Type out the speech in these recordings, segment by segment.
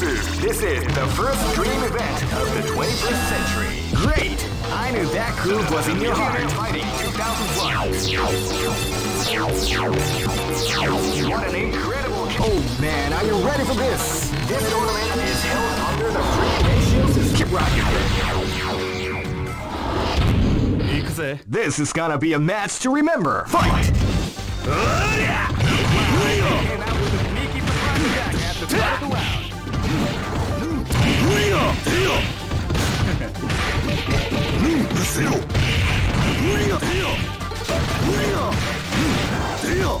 This is this is the first dream event of the 21st century. Great! I knew that groove was in your heart. Fighting 2001. What an incredible! Oh man, are you ready for this? This tournament is held under the free system. Keep rocking. This is gonna be a match to remember. Fight! Fight. せよ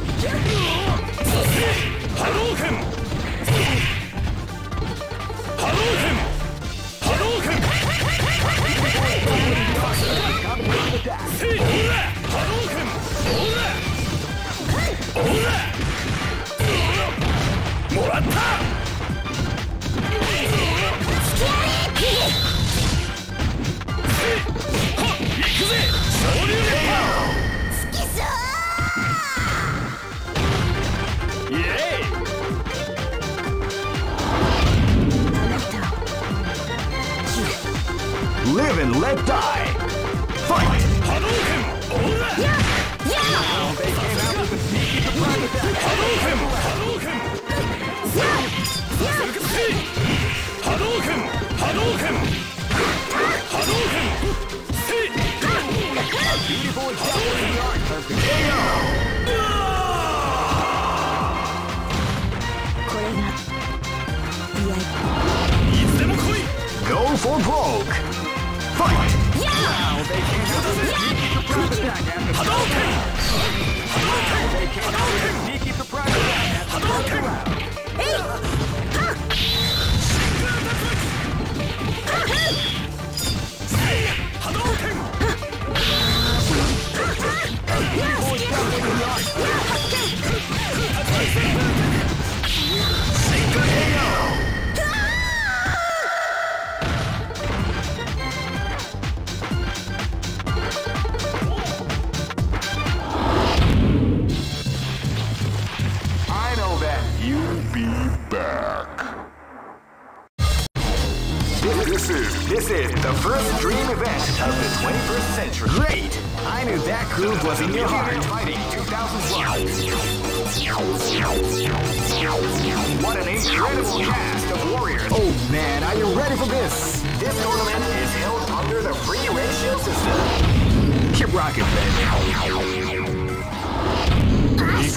すげえ!合いつでも来い Go for broke! Fight! Yeah! Hadouken! Hadouken! Hadouken! Keep the pride Hadouken! Hey! Ha! Hadouken! Hadouken! Hadouken! You'll be back. This is this is the first dream event of the 21st century. Great! I knew that groove was in your heart. Fighting 2001. What an incredible cast of warriors! Oh man, are you ready for this? This tournament is held under the free ratio system. Keep rocking, baby.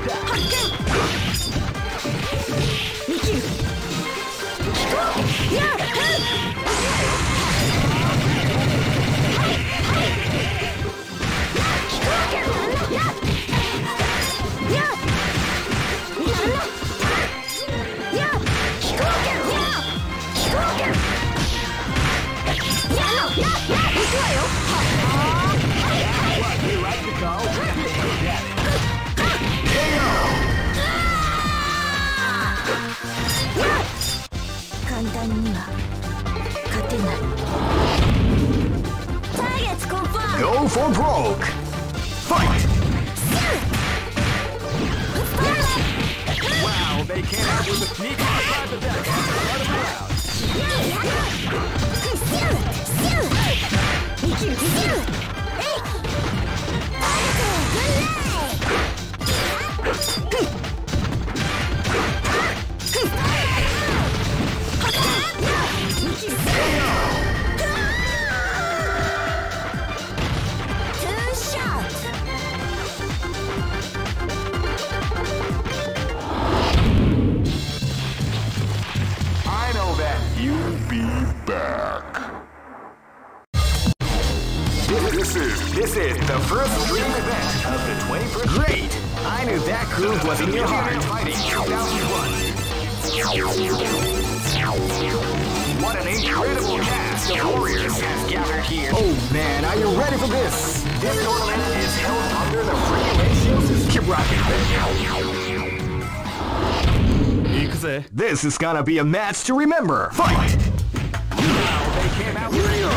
Hunt down! Broke. This is the first dream event of the 21st. Great! I knew that groove was in your heart. Fighting 2001. What an incredible cast of warriors has gathered here. Oh man, are you ready for this? This tournament is held under the free ratio system. Keep rocking. This is gonna be a match to remember. Fight! Wow, they came out real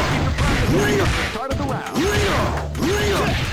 a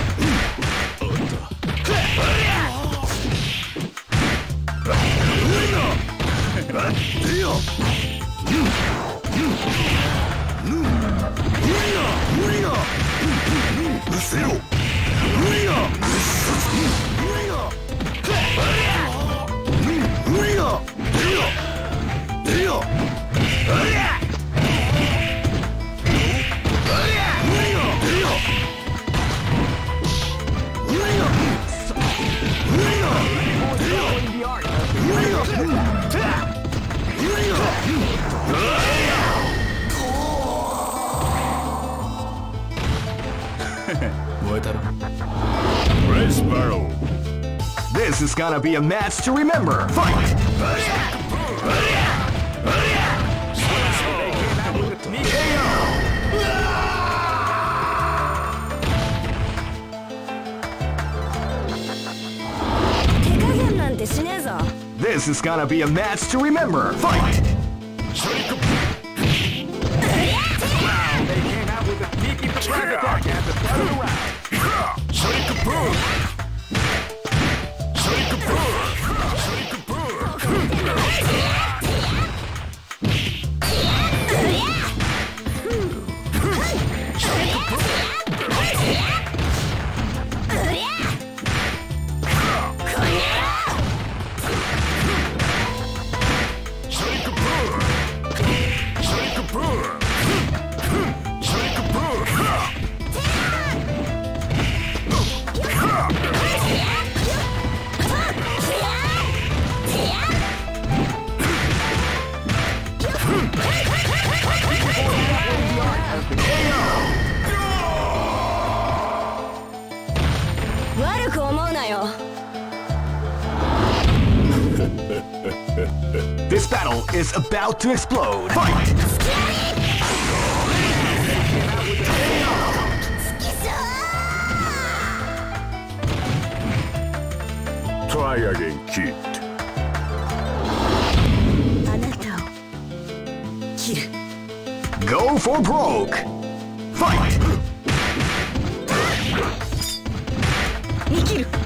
Chris battle. This is gonna be a match to remember. Fight! This is gonna be a match to remember. Fight! They came out with a peaky. This about to explode. Fight! Try again, kid. あなたを切る Go for broke. Fight! 生きる